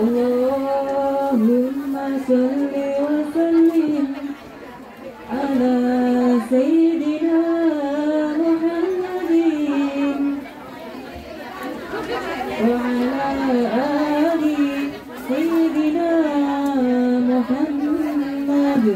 اللهم صل وسلم على سيدنا محمد وعلى آل سيدنا محمد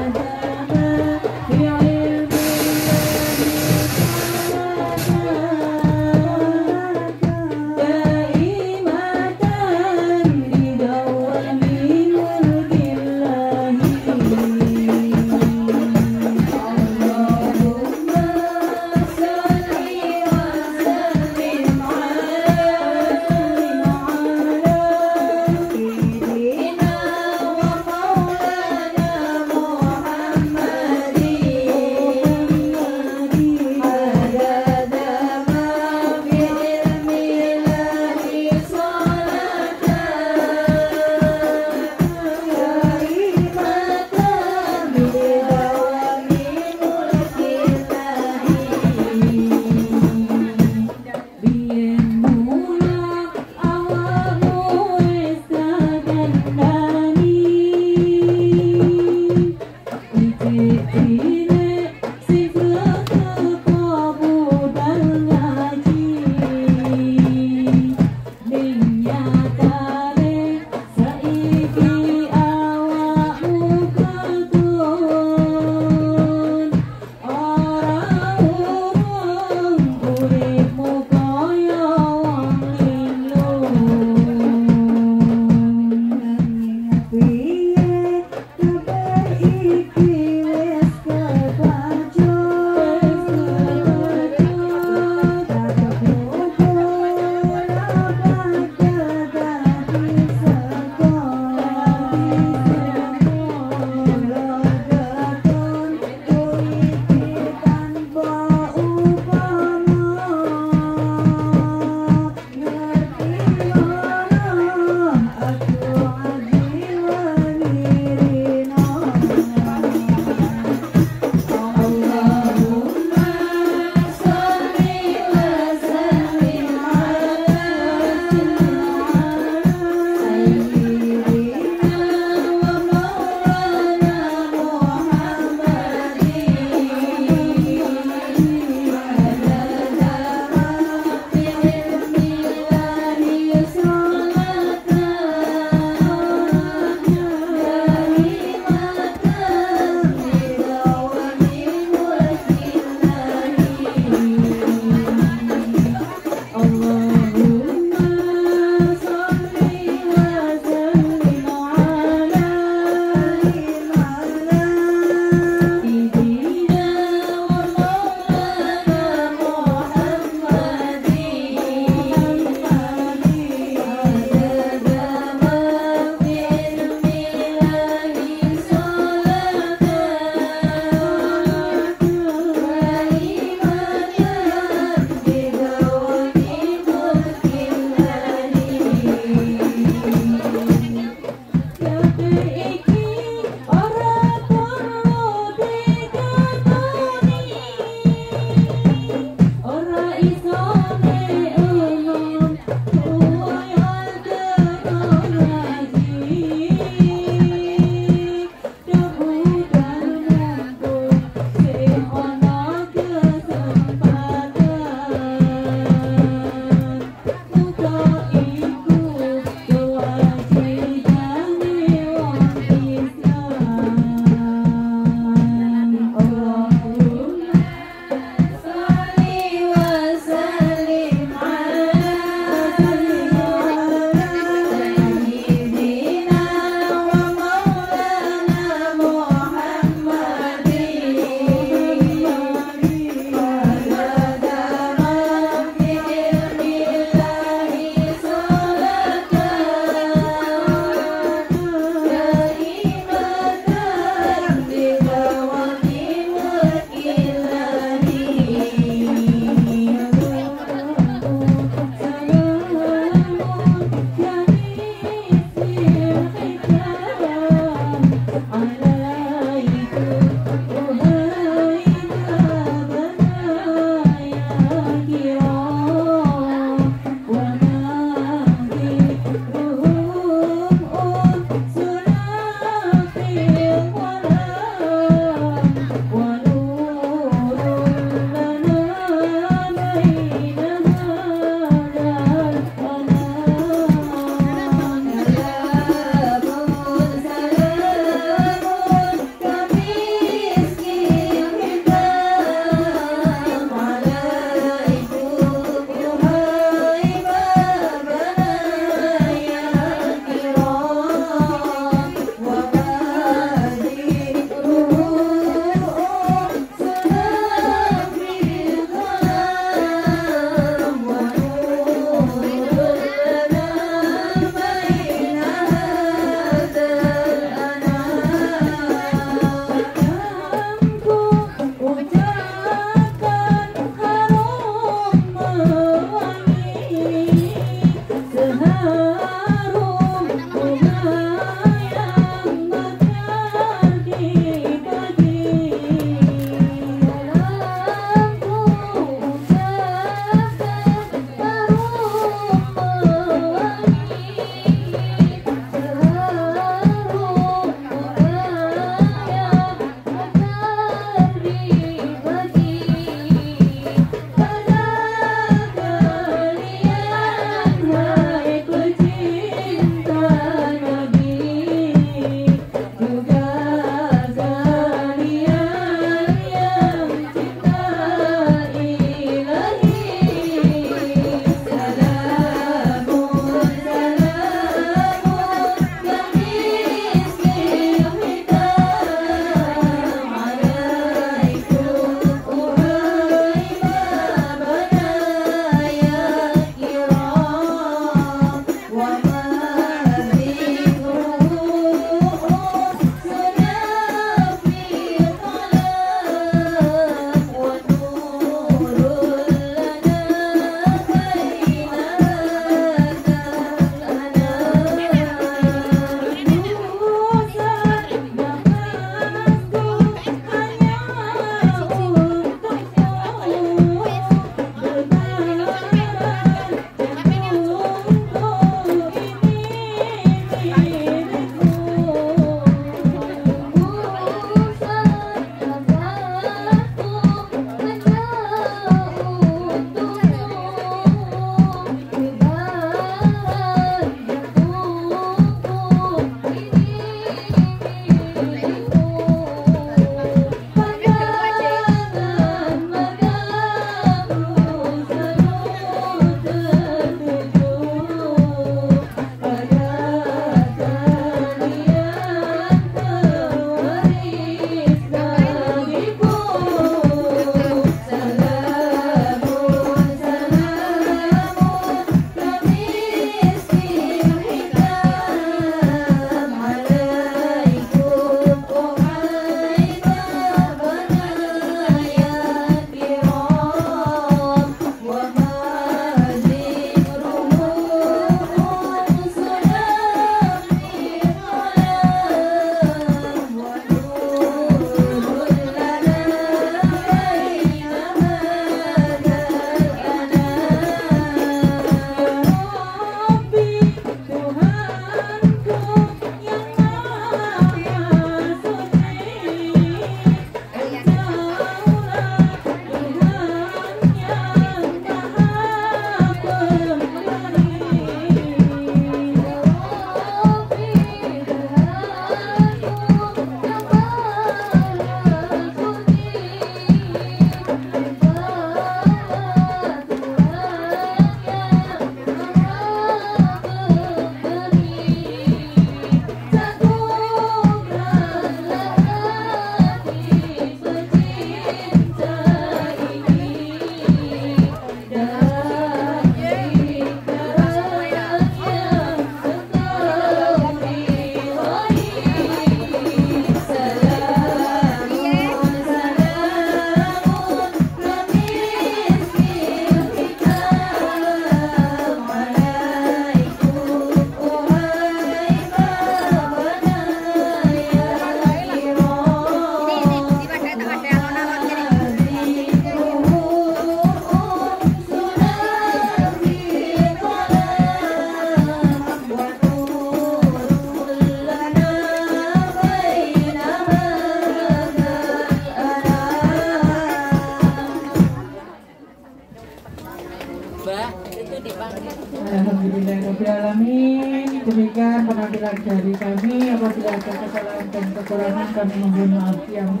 dari kami Apabila ada kesalahan dan kekurangan kami mohon maaf. Yang